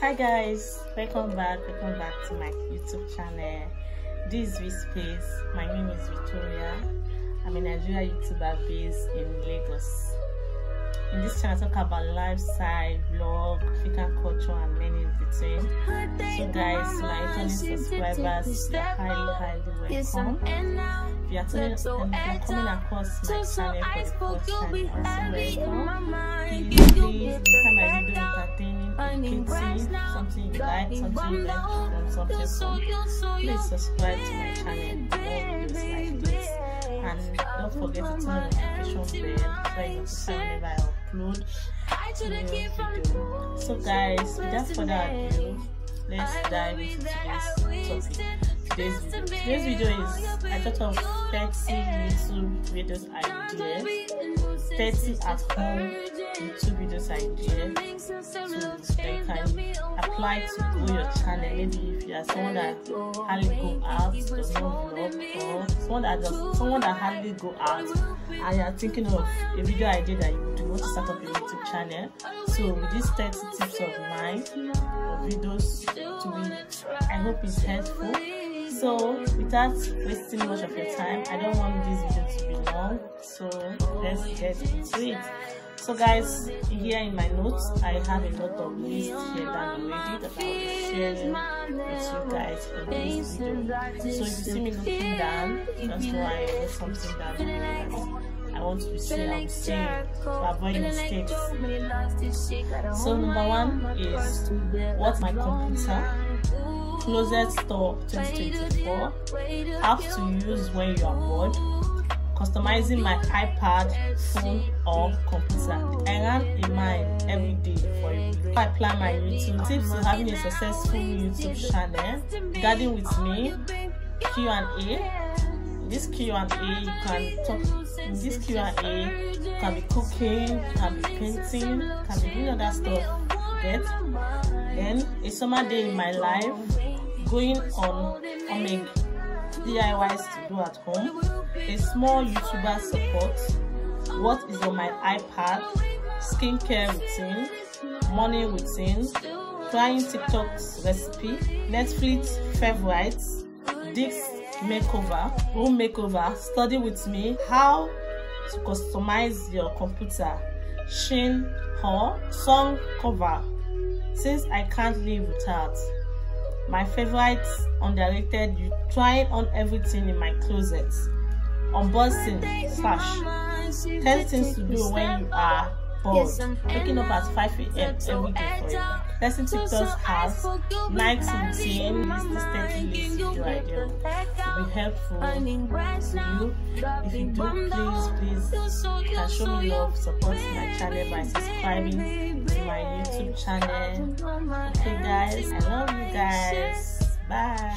hi guys. Welcome back. Welcome back to my youtube channel. This is space. My name is victoria. I'm a nigerian youtuber based in lagos in this channel i talk about lifestyle vlog african culture and many in between. So guys my returning subscribers you're highly highly welcome. If you're coming across my channel for the first time also welcome please time my video entertaining educative something you like something you learn from something fun please subscribe to my channel. More videos like this. And don't forget to turn on the notification bell so you can whenever I upload video. So guys, without further ado, let's dive into today's topic. Today's video. Today's video is I thought of 30 YouTube videos ideas, 30 at home YouTube videos ideas so that you can apply to grow your channel. Maybe you are someone that hardly go out, not vlog, someone that does someone that hardly go out and you are thinking of a video idea that you do want to start up a YouTube channel. So with these 30 tips of mine or videos to be I hope it's helpful. So without wasting much of your time, I don't want this video to be long. So let's get into it. So guys, here in my notes, I have a lot of lists here that I will sharing with you guys in this video. So if you see me looking down, that's why I wrote something down here I want to be saying, I will say to avoid mistakes. So number one is what my computer closet store 2024 apps to use when you are bored customizing my ipad phone or computer. I run a mile every day for week i plan my youtube tips to having a successful youtube channel garden with me q and a. This q and a you can talk this q and a can be cooking can be painting can be doing other stuff. Get then a summer day in my life going on Omegle DIYs to do at home, a small YouTuber support, what is on my iPad, skincare routine, morning routine, trying TikTok's recipe, Netflix favorites, Dick's makeover, room makeover, study with me, how to customize your computer, Shein haul, song cover, since I can't live without. my favorite underrated you trying on everything in my closet unboxing slash. 10 things to do when you are bored. Waking up at 5 a.m every day for you. Lesson tiktok's house night routine this this 30 list video idea will be helpful to you. If you do please please you can show me love support my channel by subscribing to my youtube channel. Okay guys i love you guys. Bye